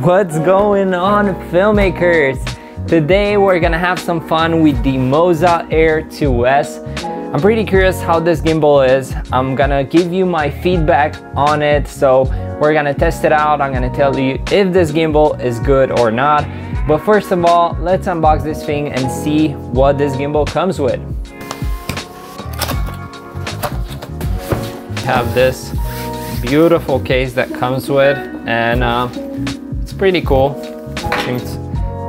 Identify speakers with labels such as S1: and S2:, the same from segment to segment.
S1: What's going on filmmakers? Today we're gonna have some fun with the Moza Air 2S. I'm pretty curious how this gimbal is. I'm gonna give you my feedback on it. So we're gonna test it out. I'm gonna tell you if this gimbal is good or not. But first of all, let's unbox this thing and see what this gimbal comes with. We have this beautiful case that comes with and uh, it's pretty cool. It's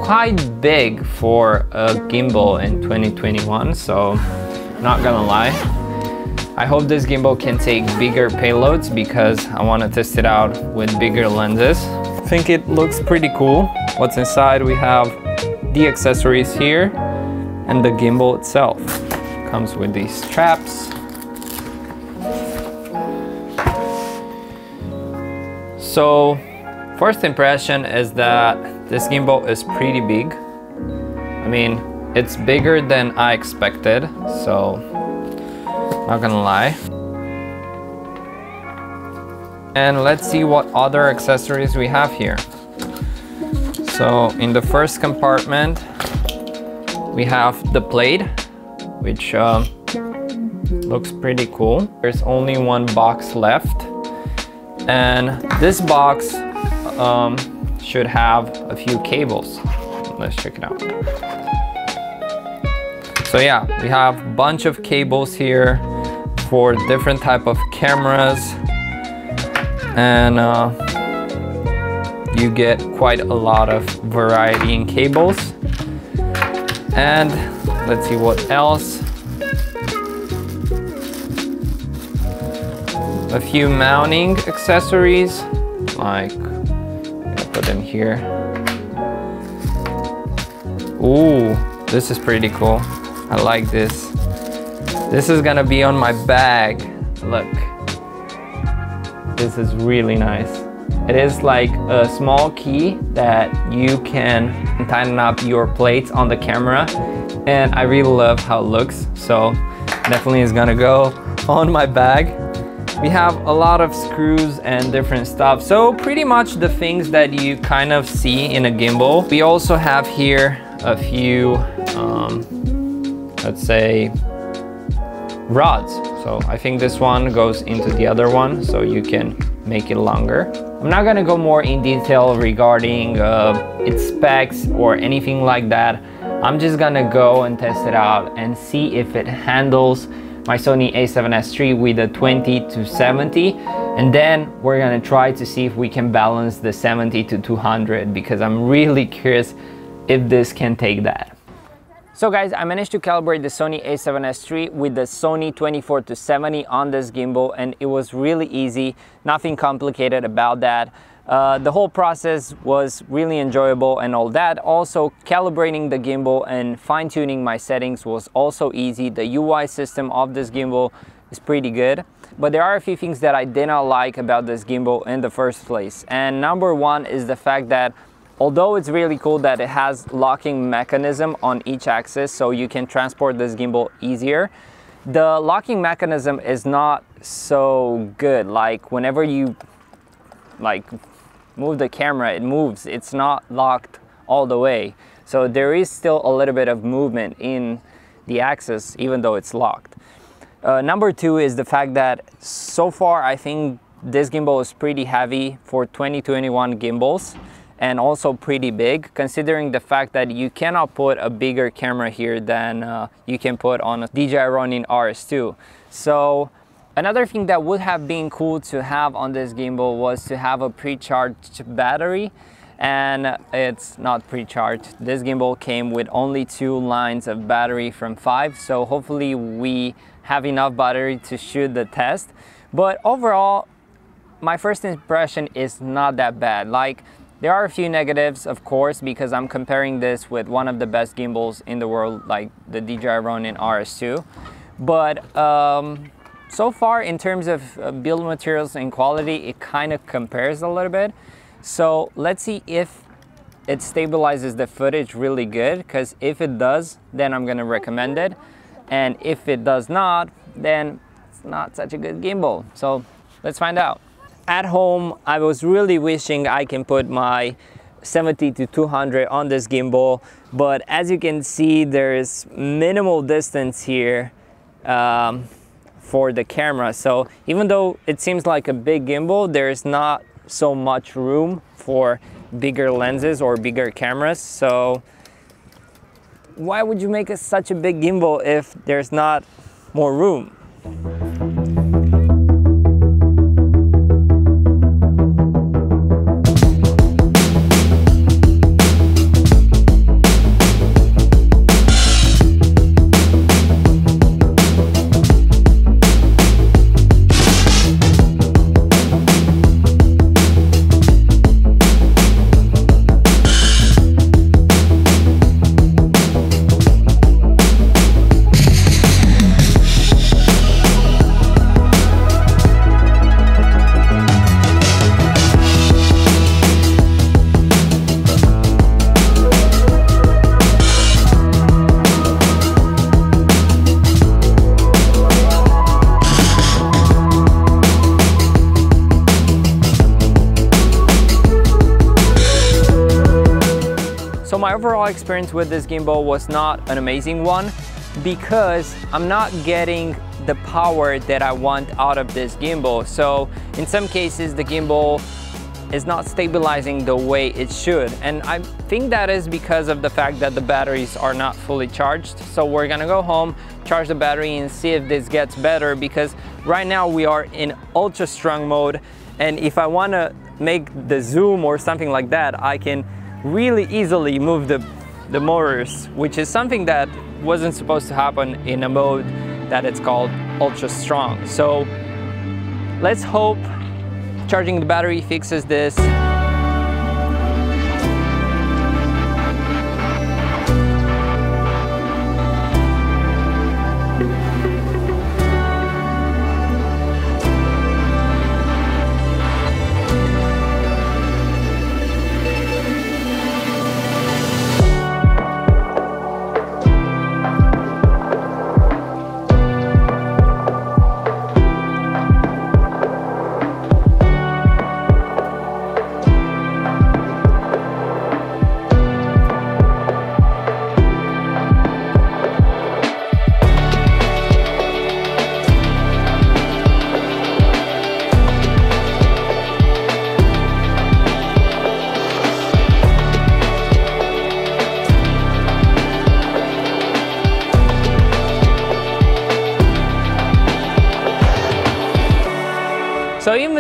S1: quite big for a gimbal in 2021, so not gonna lie. I hope this gimbal can take bigger payloads because I want to test it out with bigger lenses. I think it looks pretty cool. What's inside, we have the accessories here and the gimbal itself. Comes with these straps. So First impression is that this gimbal is pretty big. I mean, it's bigger than I expected, so not gonna lie. And let's see what other accessories we have here. So in the first compartment, we have the plate, which uh, looks pretty cool. There's only one box left. And this box um, should have a few cables. Let's check it out. So yeah, we have a bunch of cables here for different type of cameras and uh, you get quite a lot of variety in cables. And let's see what else. A few mounting accessories like put them here. Ooh, this is pretty cool. I like this. This is gonna be on my bag. Look. This is really nice. It is like a small key that you can tighten up your plates on the camera. And I really love how it looks. So definitely is gonna go on my bag. We have a lot of screws and different stuff. So pretty much the things that you kind of see in a gimbal. We also have here a few, um, let's say, rods. So I think this one goes into the other one so you can make it longer. I'm not gonna go more in detail regarding uh, its specs or anything like that. I'm just gonna go and test it out and see if it handles my Sony a7S III with a 20 to 70 and then we're gonna try to see if we can balance the 70 to 200 because I'm really curious if this can take that. So guys, I managed to calibrate the Sony a7S III with the Sony 24 to 70 on this gimbal and it was really easy, nothing complicated about that. Uh, the whole process was really enjoyable and all that. Also, calibrating the gimbal and fine-tuning my settings was also easy. The UI system of this gimbal is pretty good. But there are a few things that I did not like about this gimbal in the first place. And number one is the fact that although it's really cool that it has locking mechanism on each axis so you can transport this gimbal easier, the locking mechanism is not so good. Like whenever you like move the camera, it moves. It's not locked all the way. So there is still a little bit of movement in the axis, even though it's locked. Uh, number two is the fact that so far I think this gimbal is pretty heavy for 2021 gimbals and also pretty big considering the fact that you cannot put a bigger camera here than uh, you can put on a DJI Ronin RS2. So Another thing that would have been cool to have on this gimbal was to have a pre-charged battery and it's not pre-charged. This gimbal came with only two lines of battery from five so hopefully we have enough battery to shoot the test. But overall, my first impression is not that bad. Like there are a few negatives, of course, because I'm comparing this with one of the best gimbals in the world, like the DJI Ronin RS2. But um, so far, in terms of uh, build materials and quality, it kind of compares a little bit. So let's see if it stabilizes the footage really good, because if it does, then I'm gonna recommend it. And if it does not, then it's not such a good gimbal. So let's find out. at home, I was really wishing I can put my 70 to 200 on this gimbal, but as you can see, there's minimal distance here um, for the camera. So even though it seems like a big gimbal, there's not so much room for bigger lenses or bigger cameras. So why would you make a, such a big gimbal if there's not more room? Overall experience with this gimbal was not an amazing one because I'm not getting the power that I want out of this gimbal. So in some cases the gimbal is not stabilizing the way it should. And I think that is because of the fact that the batteries are not fully charged. So we're gonna go home, charge the battery and see if this gets better because right now we are in ultra strong mode. And if I wanna make the zoom or something like that, I can really easily move the, the motors, which is something that wasn't supposed to happen in a mode that it's called ultra strong. So let's hope charging the battery fixes this.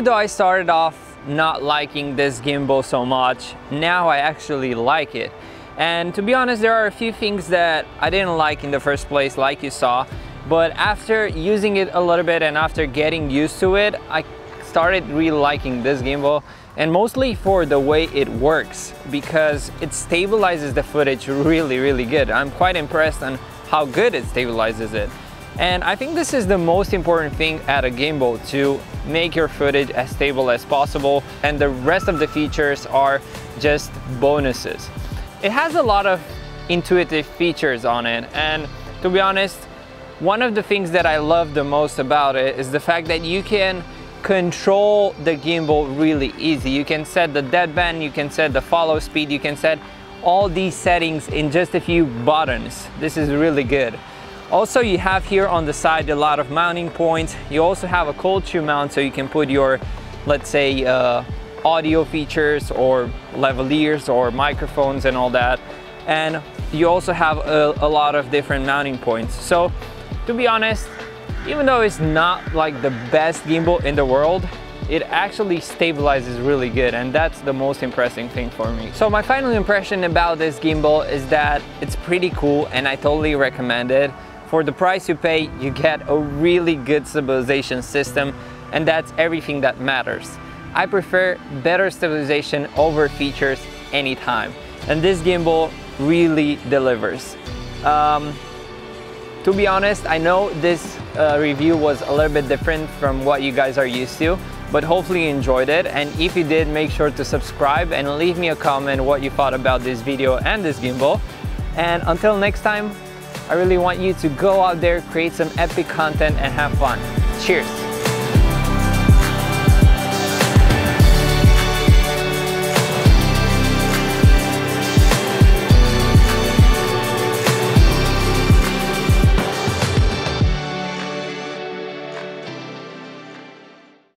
S1: Though I started off not liking this gimbal so much, now I actually like it. And to be honest, there are a few things that I didn't like in the first place, like you saw. But after using it a little bit and after getting used to it, I started really liking this gimbal and mostly for the way it works because it stabilizes the footage really, really good. I'm quite impressed on how good it stabilizes it. And I think this is the most important thing at a gimbal to make your footage as stable as possible and the rest of the features are just bonuses. It has a lot of intuitive features on it and to be honest, one of the things that I love the most about it is the fact that you can control the gimbal really easy. You can set the deadband, you can set the follow speed, you can set all these settings in just a few buttons. This is really good. Also, you have here on the side a lot of mounting points. You also have a cold shoe mount so you can put your, let's say, uh, audio features or lavaliers or microphones and all that. And you also have a, a lot of different mounting points. So to be honest, even though it's not like the best gimbal in the world, it actually stabilizes really good and that's the most impressive thing for me. So my final impression about this gimbal is that it's pretty cool and I totally recommend it. For the price you pay, you get a really good stabilization system and that's everything that matters. I prefer better stabilization over features anytime. And this gimbal really delivers. Um, to be honest, I know this uh, review was a little bit different from what you guys are used to, but hopefully you enjoyed it. And if you did, make sure to subscribe and leave me a comment what you thought about this video and this gimbal. And until next time, I really want you to go out there, create some epic content and have fun. Cheers!